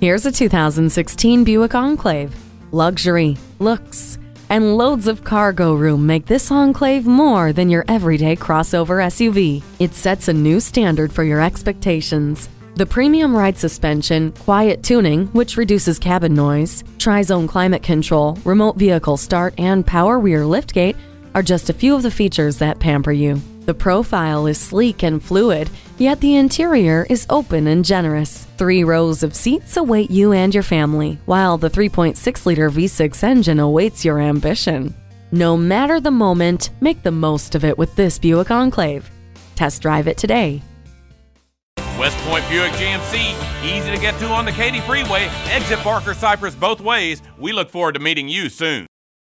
Here's a 2016 Buick Enclave. Luxury, looks, and loads of cargo room make this Enclave more than your everyday crossover SUV. It sets a new standard for your expectations. The premium ride suspension, quiet tuning, which reduces cabin noise, tri-zone climate control, remote vehicle start, and power rear liftgate are just a few of the features that pamper you. The profile is sleek and fluid, yet the interior is open and generous. Three rows of seats await you and your family, while the 3.6 liter V6 engine awaits your ambition. No matter the moment, make the most of it with this Buick Enclave. Test drive it today. West Point Buick GMC, easy to get to on the Katy Freeway. Exit Barker Cypress both ways. We look forward to meeting you soon.